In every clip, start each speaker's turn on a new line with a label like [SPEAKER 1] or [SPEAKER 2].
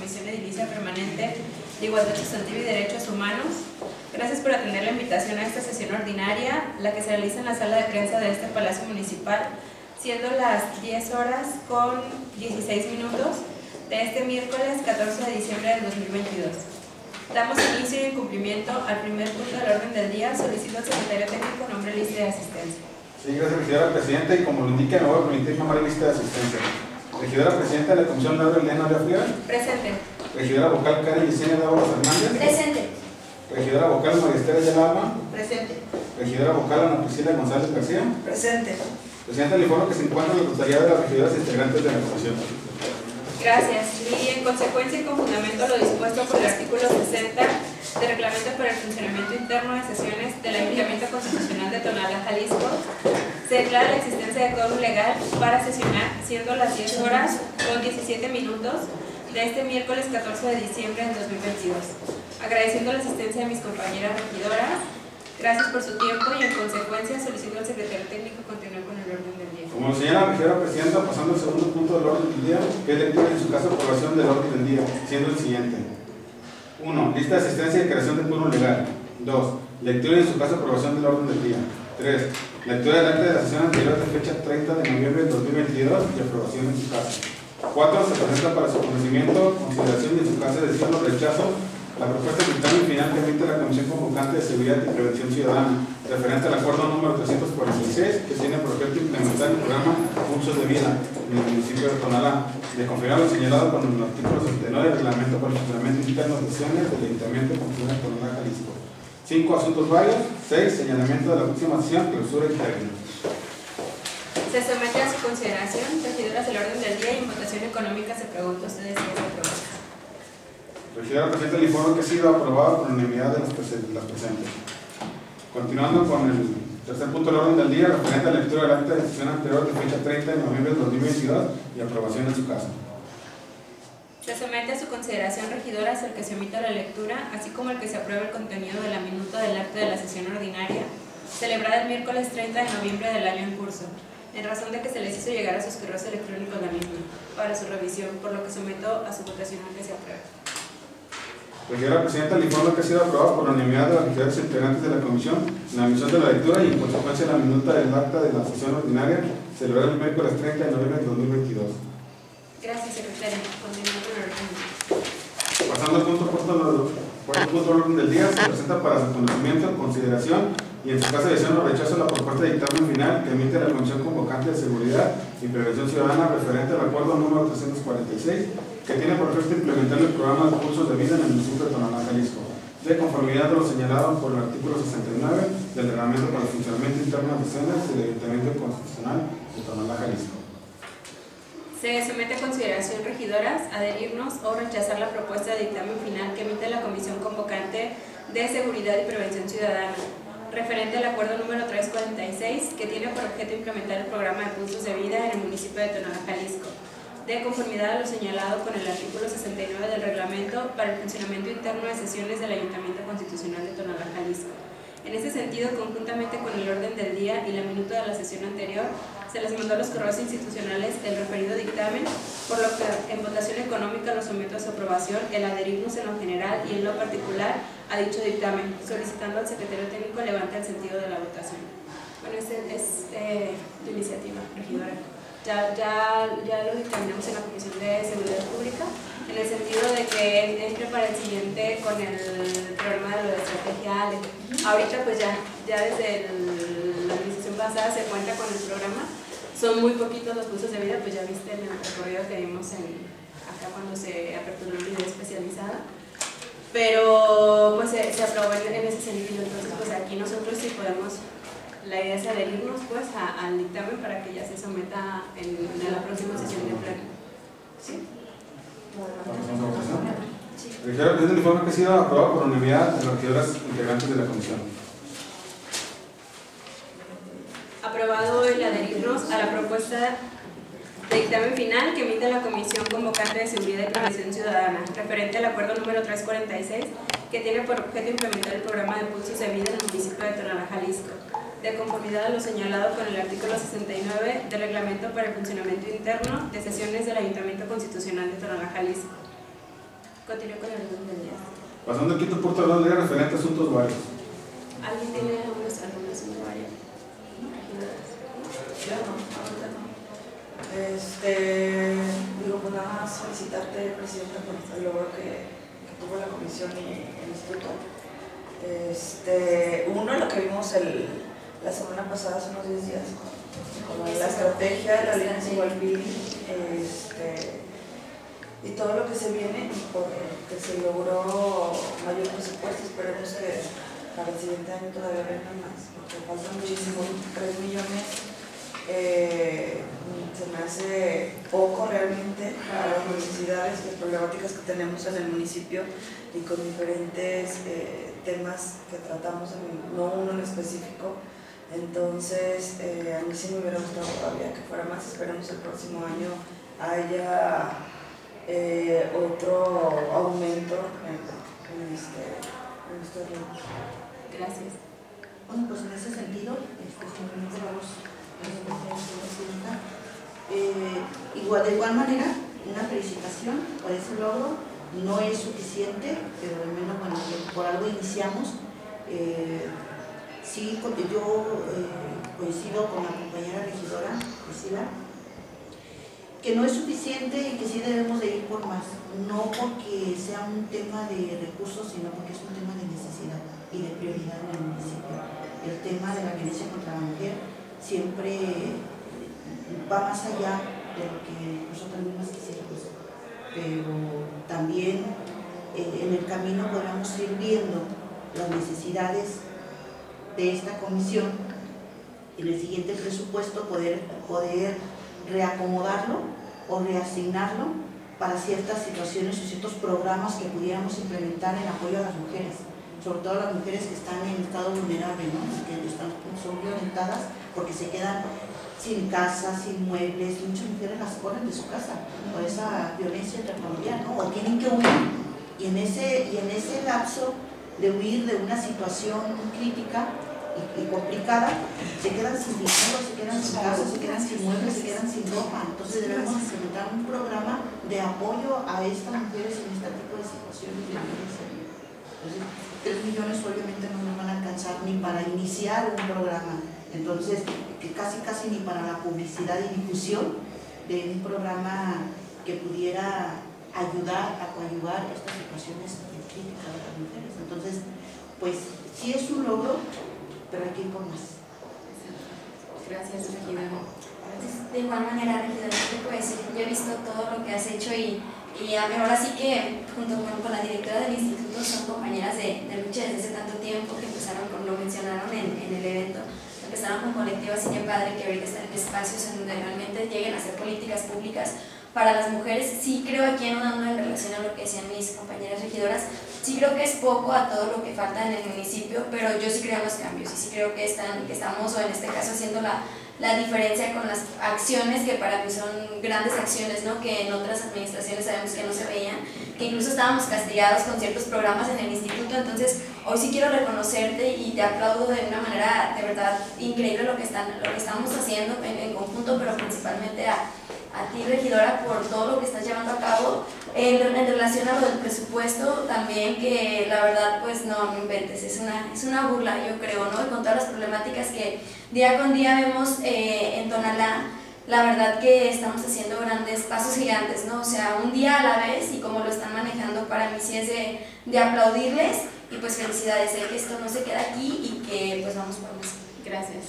[SPEAKER 1] Comisión Edilicia Permanente de Igualdad Sustantiva y Derechos Humanos. Gracias por atender la invitación a esta sesión ordinaria, la que se realiza en la sala de prensa de este Palacio Municipal, siendo las 10 horas con 16 minutos de este miércoles 14 de diciembre del 2022. Damos inicio y en cumplimiento al primer punto del orden del día. Solicito al secretario técnico nombre lista de asistencia.
[SPEAKER 2] Sí, gracias, señora Presidenta. Y como lo indica, me voy a permitir nombrar lista de asistencia. Regidora Presidenta de la Comisión Laura Elena Leafriera.
[SPEAKER 1] Presente.
[SPEAKER 2] Regidora Vocal Karen Yesenia Dávalos Hernández.
[SPEAKER 1] Presente.
[SPEAKER 2] Regidora Vocal María Estela Yalalma.
[SPEAKER 1] Presente.
[SPEAKER 2] Regidora Vocal Ana Priscila González García.
[SPEAKER 1] Presente.
[SPEAKER 2] Presidenta, le informo que se encuentra la totalidad de las regidoras integrantes de la Comisión.
[SPEAKER 1] Gracias. Y en consecuencia y con fundamento lo dispuesto por el artículo 60 del Reglamento para el Funcionamiento Interno de Sesiones del Ayuntamiento Constitucional de Tonalá, Jalisco, se declara la existencia de quórum legal para sesionar, siendo las 10 horas con 17 minutos de este miércoles 14 de diciembre del 2022. Agradeciendo la asistencia de mis compañeras regidoras, gracias por su tiempo y en consecuencia solicito al secretario técnico continuar con el orden del día.
[SPEAKER 2] Como señala la regidora Presidenta, pasando al segundo punto del orden del día, que es lectura en su caso aprobación del orden del día, siendo el siguiente. 1. Lista de asistencia y creación de quórum legal. 2. Lectura en su caso aprobación del orden del día. 3. Lectura del acta de la sesión anterior de fecha 30 de noviembre de 2022 y aprobación en su caso. 4. Se presenta para su conocimiento, consideración y en su caso de decisión o rechazo la propuesta de dictamen final que emite la Comisión Convocante de Seguridad y Prevención Ciudadana, referente al acuerdo número 346, que tiene por objeto implementar el programa Pulsos de Vida en el municipio de Tonalá, de confirmar lo señalado con el artículo 69 del Reglamento para el Funcionamiento Interno de Sesiones del Ayuntamiento de Tonalá, Jalisco. 5. Asuntos varios. 6. Señalamiento de la próxima sesión, clausura y término.
[SPEAKER 1] Se somete a su consideración, regidoras el orden del día y en votación económica se pregunta ustedes si es aprobado.
[SPEAKER 2] Regidora Presidenta, le informo que ha sido aprobado por unanimidad de las, presen- de las presentes. Continuando con el tercer punto del orden del día, referente a la lectura del acta de sesión anterior de fecha 30 de noviembre de 2022 y aprobación en su caso.
[SPEAKER 1] Se somete a su consideración, regidoras, el que se omita la lectura, así como el que se apruebe el contenido de la minuta del acta de la sesión ordinaria, celebrada el miércoles 30 de noviembre del año en curso, en razón de que se les hizo llegar a sus correos electrónicos la misma, para su revisión, por lo que someto a su votación al que se apruebe.
[SPEAKER 2] Regidora Presidenta, le informo que ha sido aprobado por unanimidad de las regidores integrantes de la Comisión en la emisión de la lectura y en consecuencia la minuta del acta de la sesión ordinaria celebrada el miércoles 30 de noviembre de 2022.
[SPEAKER 1] Gracias, secretaria. Continúo con el orden.
[SPEAKER 2] Pasando al punto cuarto del- orden del día, se presenta para su conocimiento, consideración y en su caso de decisión o rechazo la propuesta de dictamen final que emite la Comisión Convocante de Seguridad y Prevención Ciudadana referente al acuerdo número 346 que tiene por efecto implementar el programa de cursos de vida en el municipio de Tonalá, Jalisco, de conformidad a lo señalado por el artículo 69 del Reglamento para el Funcionamiento Interno de Sesiones del Ayuntamiento Constitucional de Tonalá, Jalisco.
[SPEAKER 1] Se somete a consideración, regidoras, adherirnos o rechazar la propuesta de dictamen final que emite la Comisión Convocante de Seguridad y Prevención Ciudadana, referente al acuerdo número 346, que tiene por objeto implementar el programa de pulsos de vida en el municipio de Tonalá, Jalisco, de conformidad a lo señalado con el artículo 69 del Reglamento para el Funcionamiento Interno de Sesiones del Ayuntamiento Constitucional de Tonalá, Jalisco. En ese sentido, conjuntamente con el orden del día y la minuta de la sesión anterior, se les mandó los correos institucionales el referido dictamen, por lo que en votación económica lo someto a su aprobación el adherirnos en lo general y en lo particular a dicho dictamen, solicitando al secretario técnico levante el sentido de la votación. Bueno, esta es eh, tu iniciativa, regidora. Ya, ya, ya lo dictaminamos en la Comisión de Seguridad Pública, en el sentido de que entre para el siguiente con el programa de lo de estrategia ALE. Ahorita pues ya, ya desde el- la administración pasada se cuenta con el programa. Son muy poquitos los cursos de vida, pues ya viste en el recorrido que dimos en, acá cuando se aperturó la unidad especializada. Pero pues se, se aprobó en, en ese sentido, entonces pues aquí nosotros sí podemos, la idea es adherirnos pues al dictamen para que ya se someta en, la próxima sesión de pleno. ¿Sí?
[SPEAKER 2] Regidora Presidenta, le informo que ha sido aprobado por unanimidad de regidoras integrantes de la Comisión.
[SPEAKER 1] Aprobado el adherirnos a la propuesta de dictamen final que emite la Comisión Convocante de Seguridad y Prevención Ciudadana, referente al acuerdo número 346, que tiene por objeto implementar el programa de pulsos de vida en el municipio de Tonalá, Jalisco, de conformidad a lo señalado con el artículo 69 del Reglamento para el Funcionamiento Interno de Sesiones del Ayuntamiento Constitucional de Tonalá, Jalisco. Continúo con el orden del día.
[SPEAKER 2] Pasando al quinto punto del referente a asuntos varios.
[SPEAKER 1] ¿Alguien tiene algunos, algún asunto varios?
[SPEAKER 3] Yo no, ahorita no. Este, digo, pues nada más felicitarte, Presidenta, por el logro que, que tuvo la comisión y el instituto. Este, uno, lo que vimos el, la semana pasada, hace unos 10 días, como la estrategia de la línea igual este, y todo lo que se viene, porque se logró mayor presupuesto, esperemos que para el siguiente año todavía vengan más, porque faltan muchísimo, 3 millones eh, se me hace poco realmente para las necesidades, las problemáticas que tenemos en el municipio y con diferentes eh, temas que tratamos, en, no uno en específico. Entonces, eh, a mí sí me hubiera gustado todavía que fuera más. Esperemos el próximo año haya otro aumento en, en este.
[SPEAKER 1] Gracias.
[SPEAKER 4] Bueno, pues en ese sentido, simplemente vamos eh, igual, de igual manera, una felicitación por ese logro. No es suficiente, pero al menos, bueno, por algo iniciamos. Eh, sí, yo eh, coincido con la compañera regidora, Priscila, que no es suficiente y que sí debemos de ir por más. No porque sea un tema de recursos, sino porque es un tema de necesidad y de prioridad en el municipio. El tema de la violencia contra la mujer siempre va más allá de lo que nosotros mismos quisiéramos. Pero también eh, en el camino podamos ir viendo las necesidades de esta comisión, en el siguiente presupuesto poder, poder reacomodarlo o reasignarlo para ciertas situaciones o ciertos programas que pudiéramos implementar en apoyo a las mujeres, sobre todo las mujeres que están en estado vulnerable, ¿no? que están, son violentadas porque se quedan sin casa, sin muebles, muchas mujeres las corren de su casa por esa violencia intrafamiliar, ¿no? o tienen que huir. Y en, ese, y en ese lapso de huir de una situación crítica y, y complicada, se quedan sin dinero, se quedan sin casa, se quedan sin muebles, se quedan sin ropa. Entonces debemos implementar un programa de apoyo a estas mujeres en este tipo de situaciones de violencia. Entonces, 3 millones obviamente no nos van a alcanzar ni para iniciar un programa entonces, que casi casi ni para la publicidad y difusión de un programa que pudiera ayudar a coadyuvar estas situaciones críticas de las mujeres. Entonces, pues sí es un logro, pero hay que ir por más.
[SPEAKER 1] Gracias, regidora.
[SPEAKER 5] De igual manera, regidora, te puedo decir, yo he visto todo lo que has hecho y, y ahora sí que junto con, con, la directora del instituto son compañeras de, de lucha desde hace tanto tiempo que empezaron, como lo mencionaron en, en el evento, empezaron con colectivo Cine Padre, que ahorita están en espacios en donde realmente lleguen a hacer políticas públicas para las mujeres. Sí creo aquí en una en relación a lo que decían mis compañeras regidoras, sí creo que es poco a todo lo que falta en el municipio, pero yo sí creo en los cambios y sí creo que, están, que estamos, o en este caso, haciendo la, la diferencia con las acciones que para mí son grandes acciones, ¿no? que en otras administraciones sabemos que no se veían, que incluso estábamos castigados con ciertos programas en el instituto, entonces hoy sí quiero reconocerte y te aplaudo de una manera de verdad increíble lo que, están, lo que estamos haciendo en, en conjunto, pero principalmente a, a ti, regidora, por todo lo que estás llevando a cabo. En, en, relación a lo del presupuesto, también que la verdad, pues no, me inventes, es una, es una burla, yo creo, ¿no? con todas las problemáticas que día con día vemos eh, en Tonalá, la verdad que estamos haciendo grandes pasos gigantes, ¿no? O sea, un día a la vez y como lo están manejando, para mí sí es de, de aplaudirles y pues felicidades de que esto no se queda aquí y que pues vamos por más.
[SPEAKER 1] Gracias.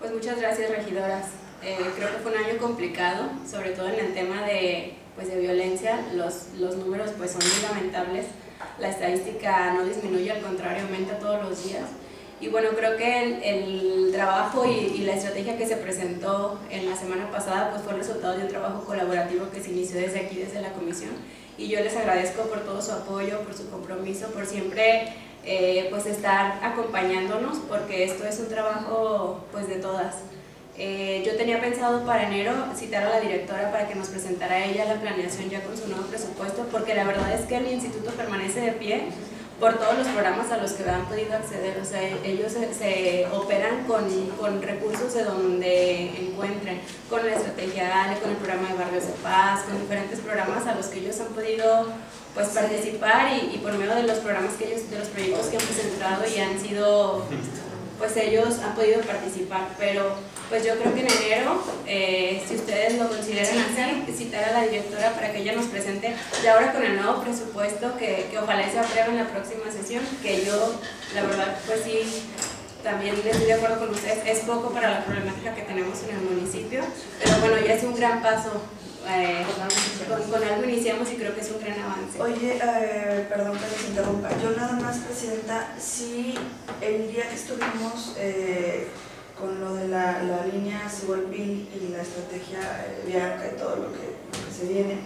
[SPEAKER 1] Pues muchas gracias, regidoras. Eh, creo que fue un año complicado, sobre todo en el tema de, pues, de violencia. Los, los números pues, son muy lamentables. La estadística no disminuye, al contrario, aumenta todos los días. Y bueno, creo que el, el trabajo y, y, la estrategia que se presentó en la semana pasada pues, fue el resultado de un trabajo colaborativo que se inició desde aquí, desde la comisión. Y yo les agradezco por todo su apoyo, por su compromiso, por siempre eh, pues, estar acompañándonos, porque esto es un trabajo pues, de todas. Eh, yo tenía pensado para enero citar a la directora para que nos presentara ella la planeación ya con su nuevo presupuesto, porque la verdad es que el instituto permanece de pie, por todos los programas a los que han podido acceder. O sea, ellos se, se operan con, con, recursos de donde encuentren, con la estrategia ALE, con el programa de Barrios de Paz, con diferentes programas a los que ellos han podido pues participar y, y por medio de los programas que ellos, de los proyectos que han presentado y han sido pues ellos han podido participar, pero pues yo creo que en enero, eh, si ustedes lo consideran así, citar a la directora para que ella nos presente, y ahora con el nuevo presupuesto, que, que ojalá se apruebe en la próxima sesión, que yo, la verdad, pues sí, también estoy de acuerdo con ustedes, es poco para la problemática que tenemos en el municipio, pero bueno, ya es un gran paso eh, con, algo iniciamos y creo que es un gran avance.
[SPEAKER 3] Oye, eh, perdón que les interrumpa, yo nada más, Presidenta, si el día que estuvimos eh, con lo de la, la línea Cigualpil y la estrategia Bianca y todo lo que, se viene,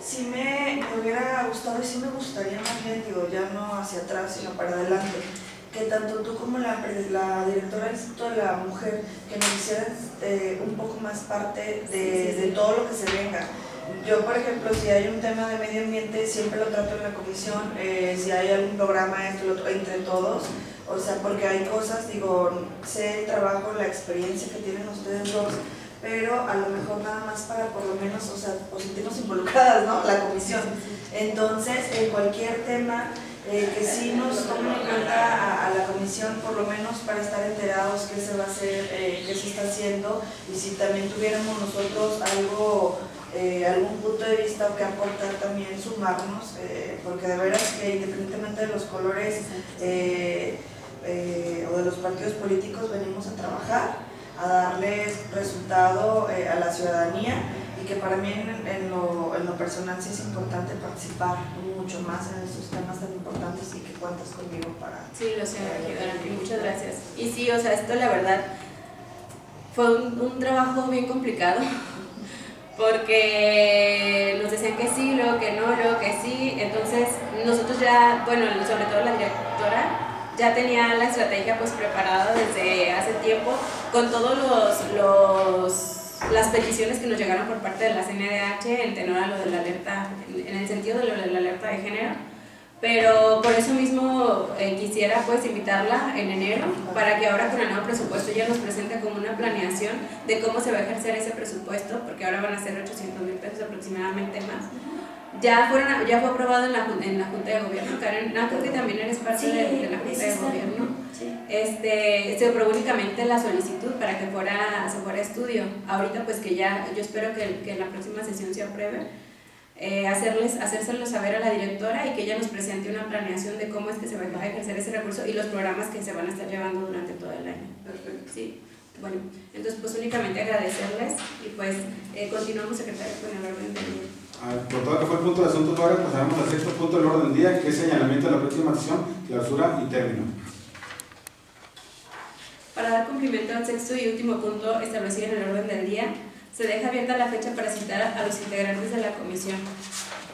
[SPEAKER 3] si me, me, hubiera gustado y sí me gustaría más bien, digo, ya no hacia atrás, sino para adelante, que tanto tú como la, la directora del Instituto de la Mujer, que nos hicieras eh, un poco más parte de, de, todo lo que se venga. Yo, por ejemplo, si hay un tema de medio ambiente, siempre lo trato en la comisión, eh, si hay algún programa esto, entre todos, o sea, porque hay cosas, digo, sé el trabajo, la experiencia que tienen ustedes dos, pero a lo mejor nada más para por lo menos, o sea, sentirnos involucradas, ¿no? La comisión. Entonces, en cualquier tema eh, que sí nos tomen en cuenta a, la comisión, por lo menos para estar enterados qué se va a hacer, eh, qué se está haciendo, y si también tuviéramos nosotros algo, eh, algún punto de vista que aportar también, sumarnos, porque de veras que independientemente de los colores o de los partidos políticos, venimos a trabajar, a darles resultado a la ciudadanía y que para mí en, lo, en, lo, personal sí es importante participar mucho más en estos temas tan importantes y que cuentas conmigo para...
[SPEAKER 1] Sí, lo sé, muchas gracias. Y sí, o sea, esto la verdad fue un, un trabajo bien complicado porque nos decían que sí, luego que no, luego que sí, entonces nosotros ya, bueno, sobre todo la directora, ya tenía la estrategia pues preparada desde hace tiempo con todos los, los las peticiones que nos llegaron por parte de la CNDH en tenor a lo de la alerta, en el sentido de lo de la alerta de género, pero por eso mismo eh, quisiera pues invitarla en enero para que ahora con el nuevo presupuesto ya nos presente como una planeación de cómo se va a ejercer ese presupuesto, porque ahora van a ser 800 mil pesos aproximadamente más ya, fueron, ya fue aprobado en la, en la Junta de Gobierno. Karen, creo que también eres parte de, la Junta de Gobierno. Este, se aprobó únicamente la solicitud para que fuera, se fuera estudio. Ahorita pues que ya, yo espero que, que en la próxima sesión se apruebe. Eh, hacerles, hacérselo saber a la directora y que ella nos presente una planeación de cómo es que se va a ejercer ese recurso y los programas que se van a estar llevando durante todo el año. Perfecto. Sí. Bueno, entonces pues únicamente agradecerles y pues eh, continuamos secretario con el orden del día.
[SPEAKER 2] Por todo lo que fue el punto de asuntos ahora pasaremos al sexto punto del orden del día, que es señalamiento de la próxima sesión, clausura y término.
[SPEAKER 1] Dar cumplimiento al sexto y último punto establecido en el orden del día, se deja abierta la fecha para citar a los integrantes de la comisión.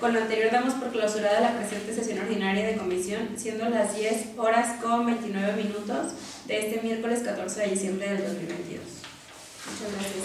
[SPEAKER 1] Con lo anterior damos por clausurada la presente sesión ordinaria de comisión, siendo las 10 horas con 29 minutos de este miércoles 14 de diciembre del 2022. Muchas gracias,